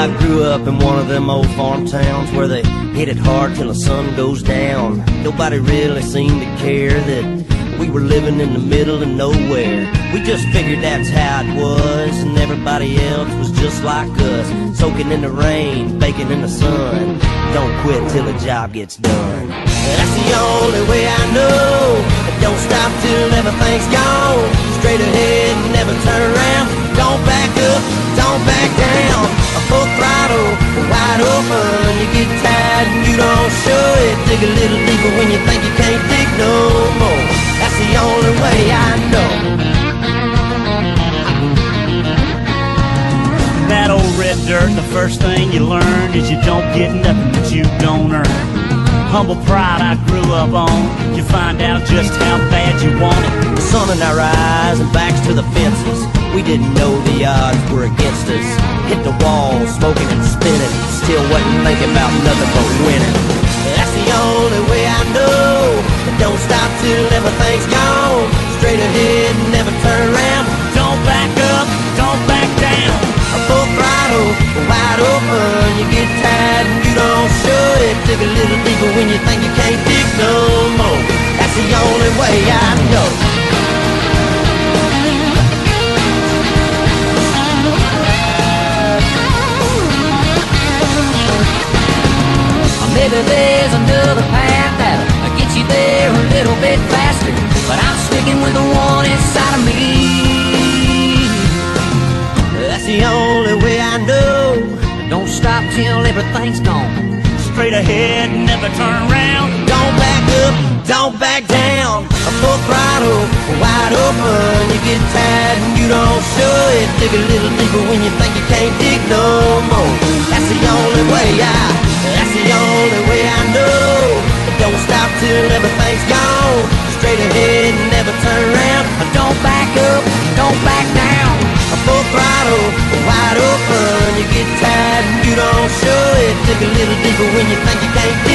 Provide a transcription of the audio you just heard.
I grew up in one of them old farm towns where they hit it hard till the sun goes down. Nobody really seemed to care that we were living in the middle of nowhere. We just figured that's how it was, and everybody else was just like us. Soaking in the rain, baking in the sun. Don't quit till the job gets done. That's the only way I know. Don't stop till everything's gone. Straight ahead, never turn around. Don't back Dig a little deeper when you think you can't dig no more. That's the only way I know. That old red dirt, the first thing you learn is you don't get nothing that you don't earn. Humble pride I grew up on. You find out just how bad you want it. The sun in our eyes and backs to the fences. We didn't know the odds were against us. Hit the wall, smoking and spinning. Still wasn't thinking about nothing but winning. That's the everything's gone. Straight ahead, never turn around. Don't back up, don't back down. A full throttle, wide open. You get tired and you don't show it. Dig a little deeper when you think you can't dig no more. That's the only way I know. Maybe there's another path that'll get you there a little bit faster. But with the one inside of me. That's the only way I know. Don't stop till everything's gone. Straight ahead, never turn around. Don't back up, don't back down. A full throttle, wide open. You get tired and you don't show it. Dig a little deeper when you think you can't dig no more. That's the only way I, that's the only way I know. Don't stop till everything's a little deeper when you think you can't